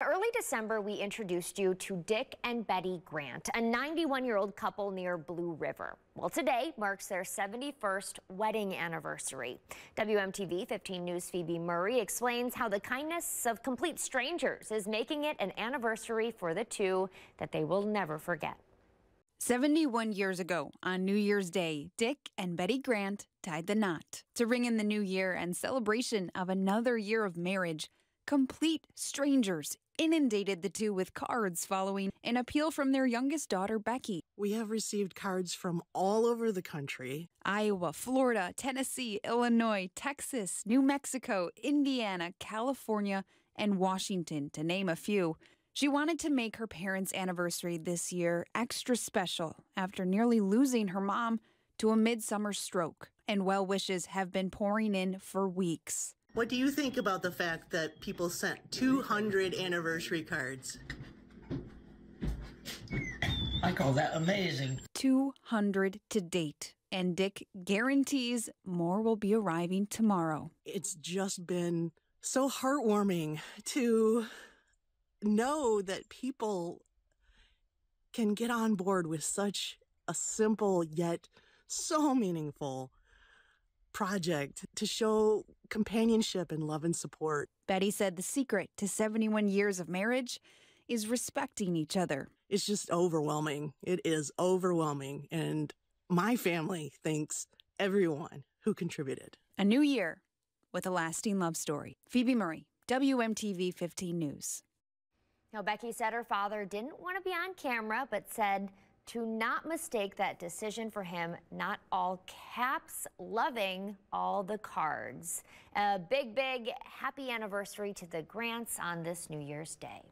Early December, we introduced you to Dick and Betty Grant, a 91 year old couple near Blue River. Well, today marks their 71st wedding anniversary. WMTV 15 News Phoebe Murray explains how the kindness of complete strangers is making it an anniversary for the two that they will never forget. 71 years ago, on New Year's Day, Dick and Betty Grant tied the knot. To ring in the new year and celebration of another year of marriage, complete strangers inundated the two with cards following an appeal from their youngest daughter, Becky. We have received cards from all over the country Iowa, Florida, Tennessee, Illinois, Texas, New Mexico, Indiana, California, and Washington, to name a few. She wanted to make her parents' anniversary this year extra special after nearly losing her mom to a midsummer stroke, and well wishes have been pouring in for weeks. What do you think about the fact that people sent 200 anniversary cards? I call that amazing. 200 to date, and Dick guarantees more will be arriving tomorrow. It's just been so heartwarming to know that people can get on board with such a simple yet so meaningful project to show companionship and love and support. Betty said the secret to 71 years of marriage is respecting each other. It's just overwhelming. It is overwhelming. And my family thanks everyone who contributed. A new year with a lasting love story. Phoebe Murray, WMTV 15 News. Now, Becky said her father didn't want to be on camera, but said to not mistake that decision for him, not all caps, loving all the cards. A big, big happy anniversary to the Grants on this New Year's Day.